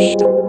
Podcast.